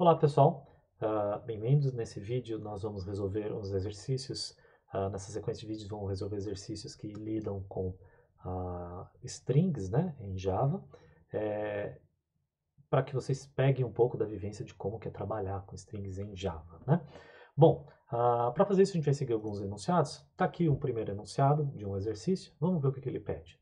Olá pessoal, uh, bem-vindos. Nesse vídeo nós vamos resolver uns exercícios. Uh, nessa sequência de vídeos vamos resolver exercícios que lidam com uh, strings né, em Java, é, para que vocês peguem um pouco da vivência de como que é trabalhar com strings em Java. Né? Bom, para fazer isso a gente vai seguir alguns enunciados. Está aqui um primeiro enunciado de um exercício. Vamos ver o que, que ele pede.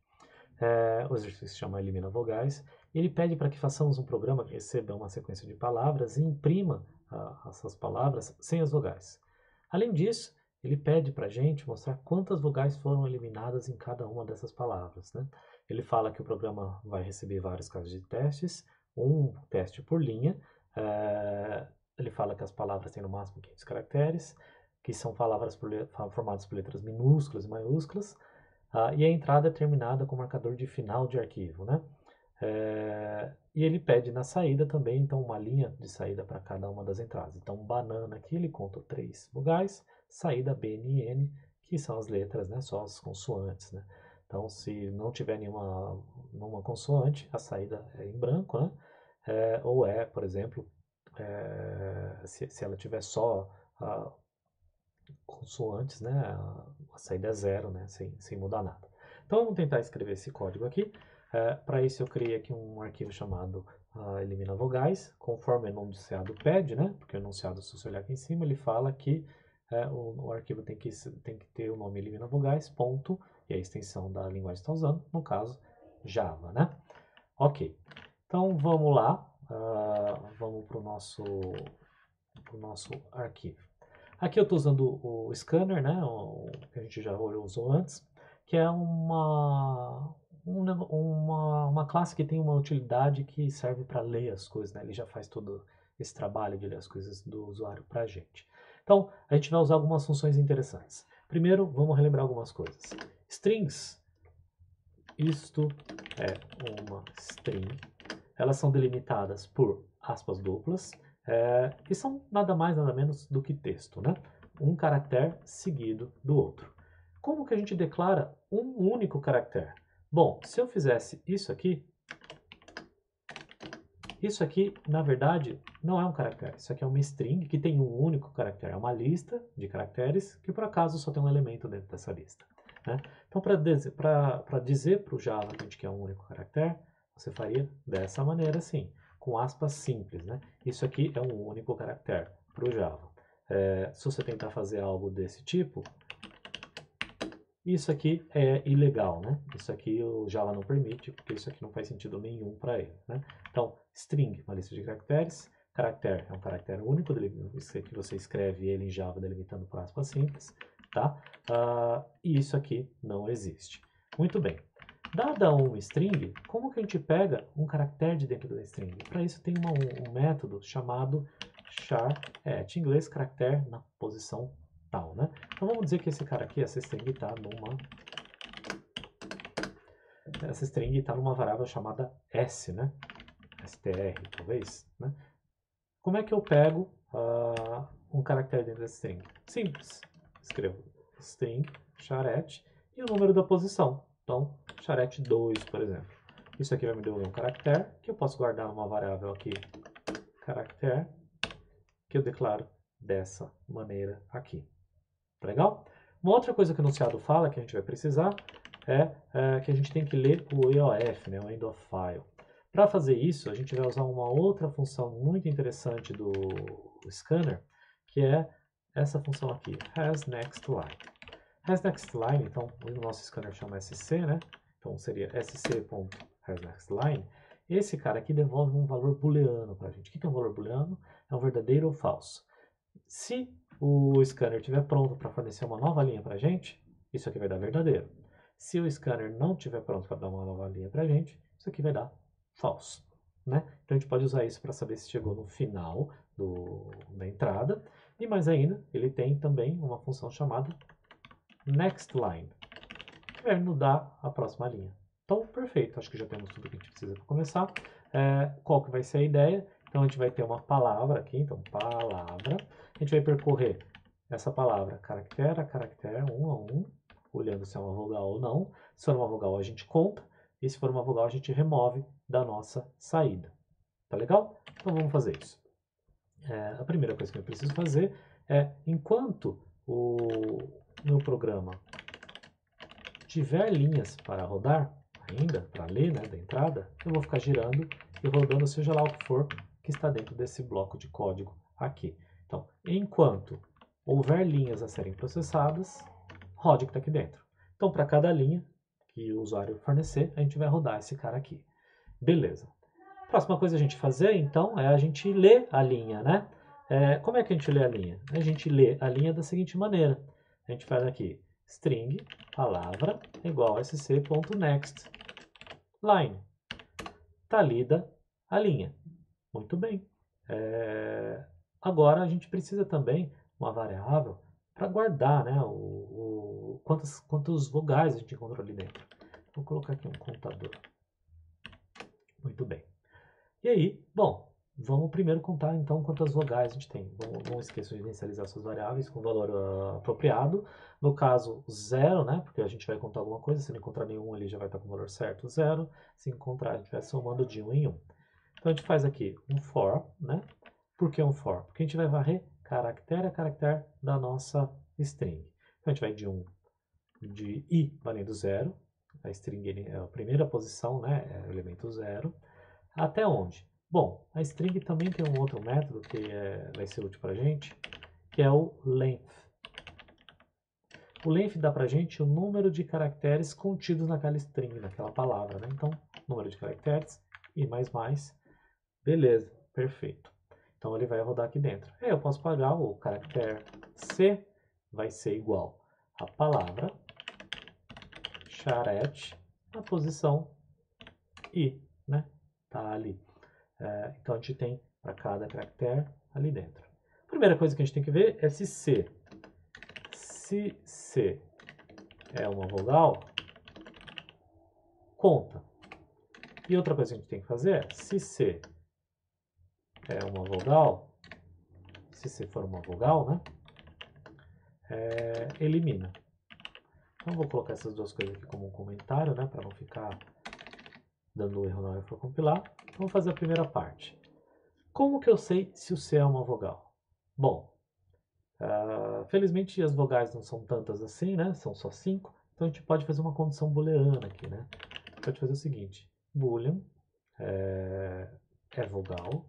É, o exercício se chama Elimina Vogais. Ele pede para que façamos um programa que receba uma sequência de palavras e imprima ah, essas palavras sem as vogais. Além disso, ele pede para a gente mostrar quantas vogais foram eliminadas em cada uma dessas palavras. Né? Ele fala que o programa vai receber vários casos de testes, um teste por linha. É, ele fala que as palavras têm no máximo 500 caracteres, que são palavras por, formadas por letras minúsculas e maiúsculas, ah, e a entrada é terminada com marcador de final de arquivo. Né? É, e ele pede na saída também, então, uma linha de saída para cada uma das entradas. Então, banana aqui ele conta três vogais, saída B, N e N, que são as letras, né, só as consoantes. Né? Então, se não tiver nenhuma, nenhuma consoante, a saída é em branco, né? É, ou é, por exemplo, é, se, se, ela tiver só a, consoantes, né, a, a, saída é zero, né, sem, sem mudar nada. Então, vamos tentar escrever esse código aqui. É, Para isso eu criei aqui um arquivo chamado uh, elimina vogais, conforme o enunciado pede, né? Porque o enunciado, se você olhar aqui em cima, ele fala que é, o, o, arquivo tem que, tem que ter o nome elimina vogais, ponto, e a extensão da linguagem que está usando, no caso, Java, né? Ok, então vamos lá, uh, vamos para o nosso, pro nosso arquivo. Aqui eu estou usando o scanner, né, o, que a gente já usou antes, que é uma, um, uma, uma classe que tem uma utilidade que serve para ler as coisas, né? ele já faz todo esse trabalho de ler as coisas do usuário para a gente. Então, a gente vai usar algumas funções interessantes. Primeiro, vamos relembrar algumas coisas. Strings, isto é uma string, elas são delimitadas por aspas duplas, é, e são nada mais, nada menos do que texto, né? Um caractere seguido do outro. Como que a gente declara um único caractere? Bom, se eu fizesse isso aqui, isso aqui, na verdade, não é um caractere. Isso aqui é uma string que tem um único caractere. É uma lista de caracteres que, por acaso, só tem um elemento dentro dessa lista. Né? Então, para dizer para o Java que a gente quer um único caractere, você faria dessa maneira, assim, com aspas simples. Né? Isso aqui é um único caractere para o Java. É, se você tentar fazer algo desse tipo, isso aqui é ilegal, né? Isso aqui o Java não permite, porque isso aqui não faz sentido nenhum para ele, né? Então, string, uma lista de caracteres. Caractere é um caractere único, isso que você escreve ele em Java delimitando por aspas simples, tá? Uh, e isso aqui não existe. Muito bem. Dada uma string, como que a gente pega um caractere de dentro da string? Para isso tem uma, um, método chamado char, é, em inglês, caractere na posição tal, né? Então vamos dizer que esse cara aqui, essa string está numa essa string está numa variável chamada s, né? str, talvez, né? Como é que eu pego uh, um caractere dentro dessa string? Simples. Escrevo string, charete e o número da posição. Então, charete 2, por exemplo. Isso aqui vai me devolver um caractere que eu posso guardar numa variável aqui, caractere, que eu declaro dessa maneira aqui. Legal? Uma outra coisa que o enunciado fala, que a gente vai precisar, é, é que a gente tem que ler o EOF, né, o End of File. Para fazer isso, a gente vai usar uma outra função muito interessante do scanner, que é essa função aqui, hasNextLine. HasNextLine, então, o nosso scanner chama SC, né? Então seria sc.hasNextLine. Esse cara aqui devolve um valor booleano para a gente. O que é um valor booleano? É um verdadeiro ou falso. Se o scanner estiver pronto para fornecer uma nova linha para a gente, isso aqui vai dar verdadeiro. Se o scanner não estiver pronto para dar uma nova linha para a gente, isso aqui vai dar falso. Né? Então a gente pode usar isso para saber se chegou no final do, da entrada. E mais ainda, ele tem também uma função chamada nextLine, que vai mudar a próxima linha. Então, perfeito, acho que já temos tudo que a gente precisa para começar. É, qual que vai ser a ideia? Então a gente vai ter uma palavra aqui, então palavra. A gente vai percorrer essa palavra caractere a caractere, um a um, olhando se é uma vogal ou não. Se for uma vogal a gente conta, e se for uma vogal a gente remove da nossa saída. Tá legal? Então vamos fazer isso. é, a primeira coisa que eu preciso fazer é, enquanto o meu programa tiver linhas para rodar, ainda, para ler né, da entrada, eu vou ficar girando e rodando seja lá o que for que está dentro desse bloco de código aqui. Então, enquanto houver linhas a serem processadas, rode o que está aqui dentro. Então, para cada linha que o usuário fornecer, a gente vai rodar esse cara aqui. Beleza. Próxima coisa a gente fazer, então, é a gente ler a linha, né? É, como é que a gente lê a linha? A gente lê a linha da seguinte maneira. A gente faz aqui string palavra igual sc.next line. Está lida a linha. Muito bem. É, agora a gente precisa também uma variável para guardar né, o, o, quantos vogais a gente encontrou ali dentro. Vou colocar aqui um contador. Muito bem. E aí, bom, vamos primeiro contar então quantas vogais a gente tem. Vamos, não esqueça de inicializar suas variáveis com valor uh, apropriado. No caso, zero, né? Porque a gente vai contar alguma coisa, se não encontrar nenhum ele já vai estar com o valor certo, zero. Se encontrar, a gente vai somando de um em um. Então a gente faz aqui um for, né? Por que um for? Porque a gente vai varrer caractere a caractere da nossa string. Então a gente vai de 1 um, de i valendo zero, a string é a primeira posição, né, é o elemento zero, até onde? Bom, a string também tem um outro método que é, vai ser útil para a gente, que é o length. O length dá para gente o número de caracteres contidos naquela string, naquela palavra. Né? Então, número de caracteres e mais mais. Beleza, perfeito. Então ele vai rodar aqui dentro. Aí eu posso pagar o caractere C vai ser igual a palavra charete na posição I, né? Tá ali. É, então a gente tem para cada caractere ali dentro. Primeira coisa que a gente tem que ver é se C. Se C é uma vogal, conta. E outra coisa que a gente tem que fazer é, se C é uma vogal, se C for uma vogal, né? É, elimina. Então vou colocar essas duas coisas aqui como um comentário, né? Para não ficar dando erro na hora for compilar. Vamos fazer a primeira parte. Como que eu sei se o C é uma vogal? Bom, uh, felizmente as vogais não são tantas assim, né? São só cinco. Então a gente pode fazer uma condição booleana aqui, né? Pode fazer o seguinte: boolean é, é vogal.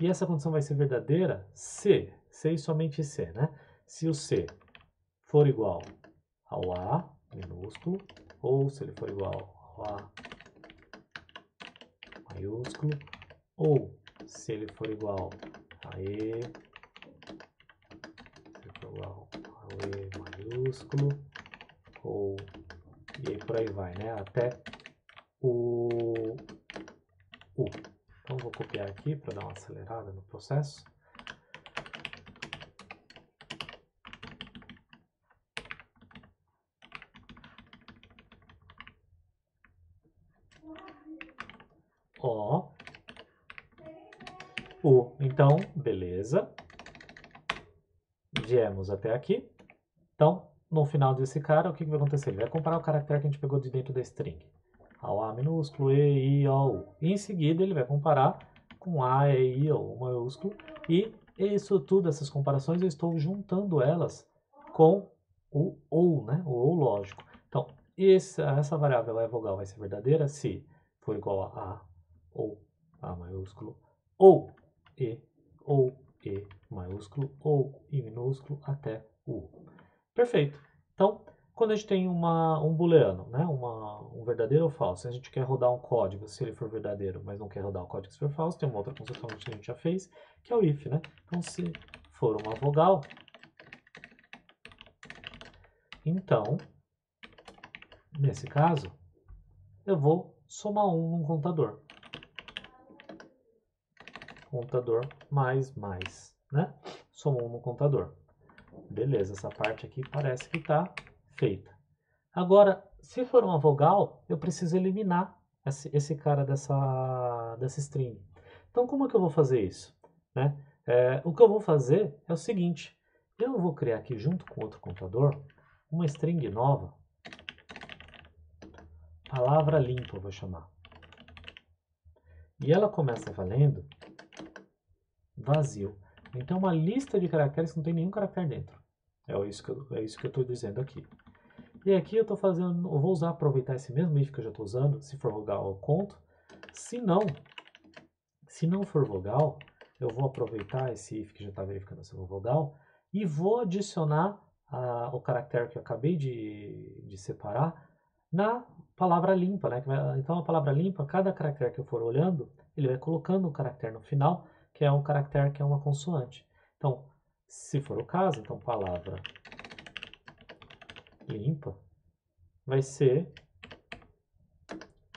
E essa condição vai ser verdadeira se, se e somente se, né? Se o C for igual ao A minúsculo, ou se ele for igual ao A maiúsculo, ou se ele for igual a E, se ele for igual ao E maiúsculo, ou e aí por aí vai, né? Até o vou copiar aqui para dar uma acelerada no processo. O. U. Então, beleza. Viemos até aqui. Então, no final desse cara, o que, que vai acontecer? Ele vai comparar o caractere que a gente pegou de dentro da string. Ao A minúsculo, E, I, O, U. E em seguida, ele vai comparar com A, E, I, O, U maiúsculo. E isso tudo, essas comparações, eu estou juntando elas com o OU, né? O OU lógico. Então, essa, essa variável é vogal vai ser verdadeira se for igual a A ou A maiúsculo, ou E, ou E maiúsculo, ou I minúsculo, até U. Perfeito. Então, quando a gente tem uma, um booleano, né, uma, um verdadeiro ou falso, a gente quer rodar um código se ele for verdadeiro, mas não quer rodar o código se for falso, tem uma outra construção que a gente já fez, que é o if. Né? Então, se for uma vogal, então, nesse caso, eu vou somar um num contador contador mais mais, né? Somou no contador. Beleza, essa parte aqui parece que está feita. Agora, se for uma vogal, eu preciso eliminar esse, esse cara dessa, dessa string. Então, como é que eu vou fazer isso? Né? É, o que eu vou fazer é o seguinte, eu vou criar aqui junto com outro contador uma string nova, palavra limpa vou chamar. E ela começa valendo vazio. Então, uma lista de caracteres que não tem nenhum caractere dentro. É isso que eu, é isso que eu estou dizendo aqui. E aqui eu estou fazendo, eu vou usar, aproveitar esse mesmo if que eu já estou usando, se for vogal eu conto. Se não, se não for vogal, eu vou aproveitar esse if que já está verificando se for vogal e vou adicionar a, o caractere que eu acabei de, de separar na palavra limpa. Né? Então a palavra limpa, cada caractere que eu for olhando, ele vai colocando um caractere no final, que é um caractere que é uma consoante. Então, se for o caso, então palavra limpa vai ser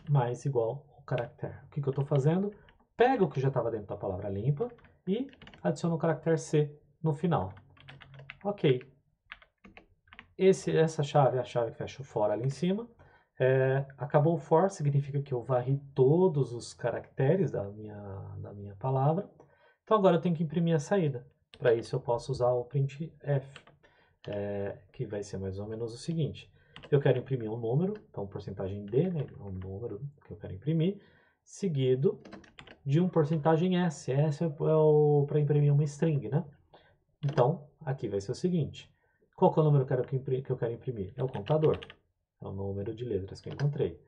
mais igual ao caractere. O que, que eu estou fazendo? Pego o que já estava dentro da palavra limpa e adiciono o caractere C no final. Ok. Esse, essa chave é a chave que fecha o for ali em cima. É, acabou o for, significa que eu varri todos os caracteres da minha, da minha palavra. Então agora eu tenho que imprimir a saída. Para isso eu posso usar o printf é, que vai ser mais ou menos o seguinte. Eu quero imprimir um número, então porcentagem D, né, um número que eu quero imprimir, seguido de um porcentagem S. S é, o para imprimir uma string, né? Então, aqui vai ser o seguinte. Qual é o número que eu quero, que eu quero imprimir? É o contador. É o número de letras que eu encontrei.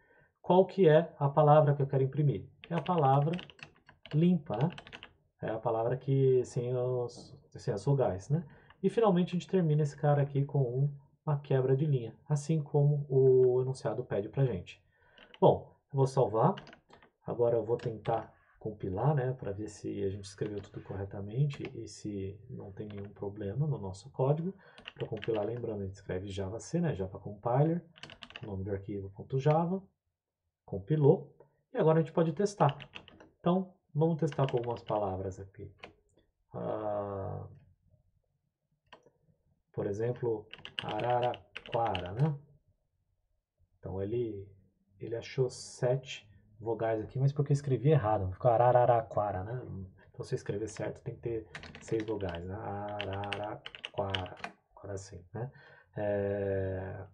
Qual que é a palavra que eu quero imprimir? É a palavra limpa, né? É a palavra que sem, os, sem as vogais, né? E finalmente a gente termina esse cara aqui com uma quebra de linha, assim como o enunciado pede pra gente. Bom, eu vou salvar. Agora eu vou tentar compilar, né, para ver se a gente escreveu tudo corretamente e se não tem nenhum problema no nosso código. Para compilar, lembrando, a gente escreve javac, né, java compiler, o nome do arquivo .java, compilou, e agora a gente pode testar. Então, vamos testar com algumas palavras aqui. Uh, por exemplo, Araraquara, né? Então ele, ele achou sete vogais aqui, mas porque eu escrevi errado, ficou Araraquara, né? Então se eu escrever certo tem que ter seis vogais, né? Araraquara, agora sim, né? É...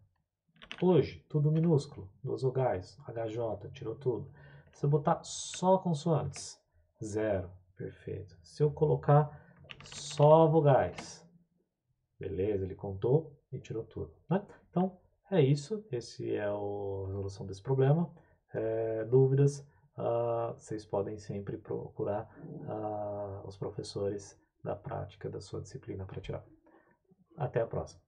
Hoje, tudo minúsculo, duas vogais, HJ, tirou tudo. Se eu botar só consoantes, zero, perfeito. Se eu colocar só vogais, Beleza, ele contou e tirou tudo. Né? Então, é isso. Esse é a resolução desse problema. É, dúvidas, uh, vocês podem sempre procurar uh, os professores da prática da sua disciplina para tirar. Até a próxima.